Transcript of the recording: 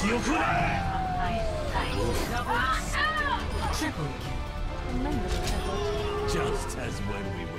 記憶は Triple kill. Just as when we were